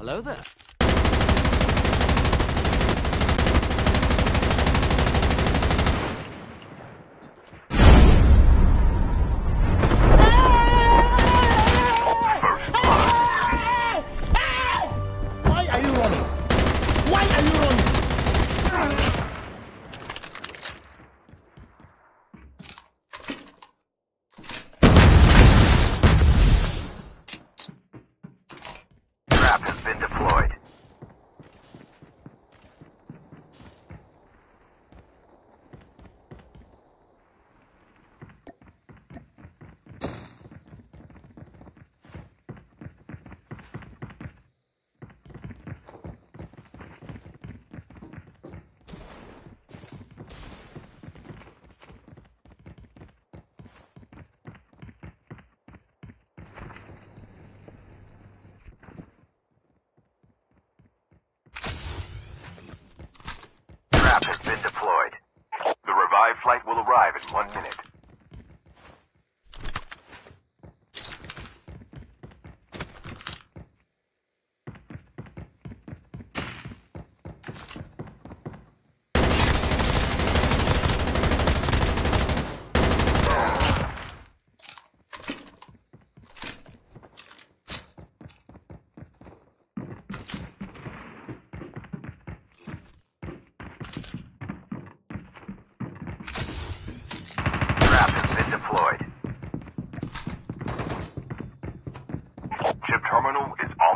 Hello there. has been deployed. The revived flight will arrive in one minute.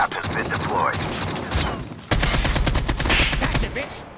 Trap has been deployed. Gotcha, bitch!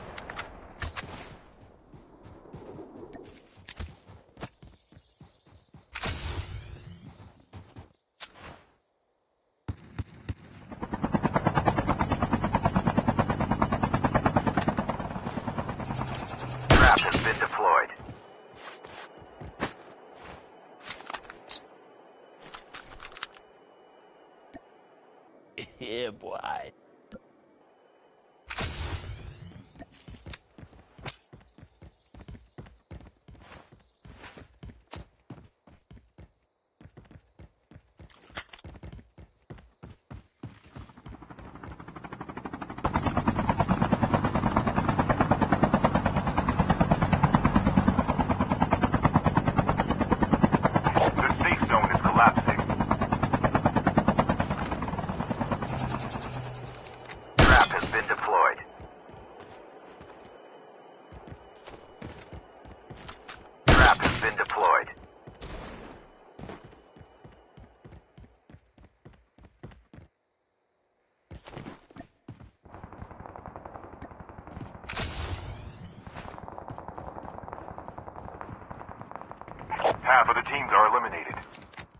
Half of the teams are eliminated.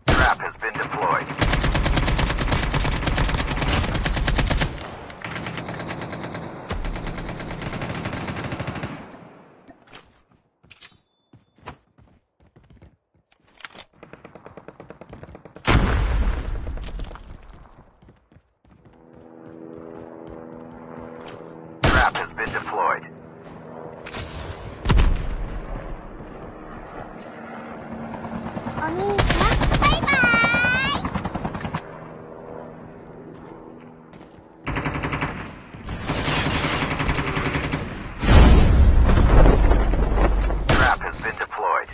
Trap has been deployed. Trap has been deployed. Trap has been deployed.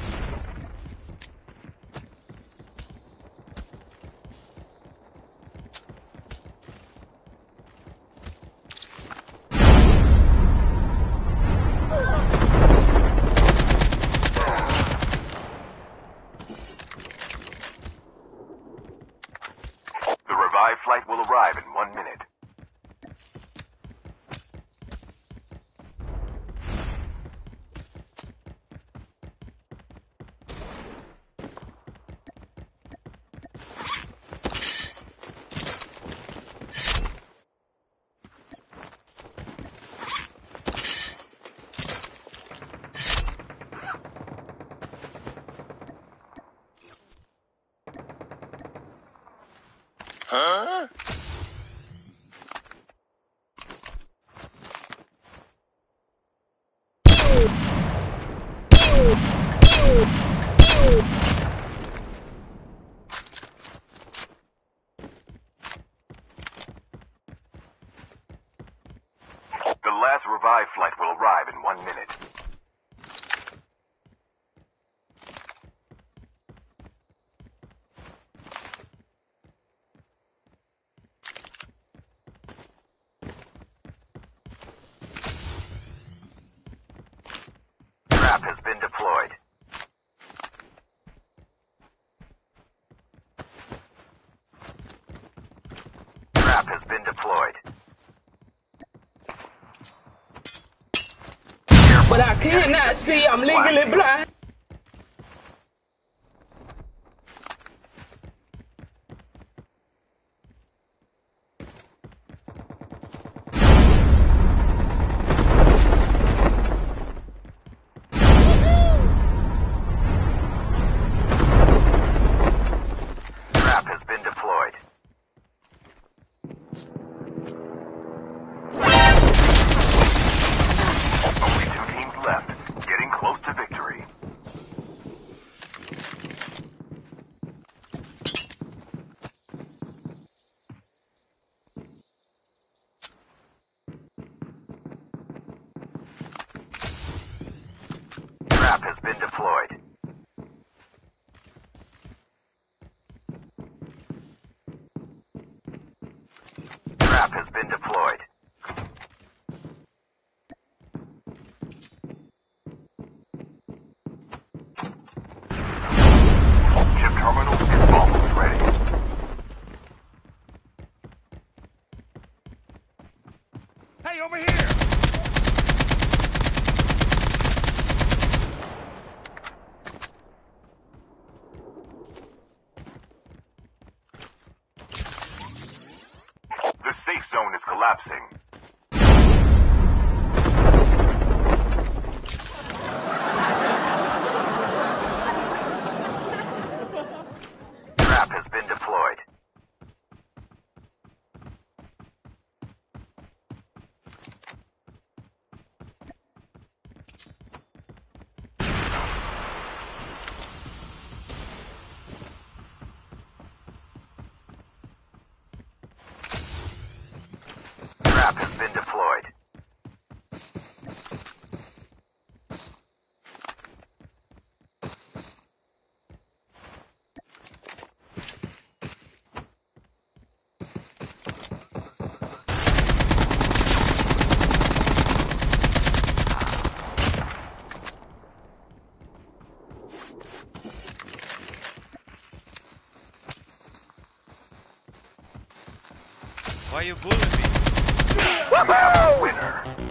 The revived flight will arrive in one minute. The last revived flight will arrive in one minute. Trap has been deployed. Trap has been deployed. But I cannot see. I'm legally blind. Trap has been deployed. Only two teams left, getting close to victory. Trap has been deployed. Trap has been deployed. Chip terminal is almost ready. Hey, over here! The safe zone is collapsing. Trap has been deployed. Trap has been deployed. Why are you bullying me? Winner.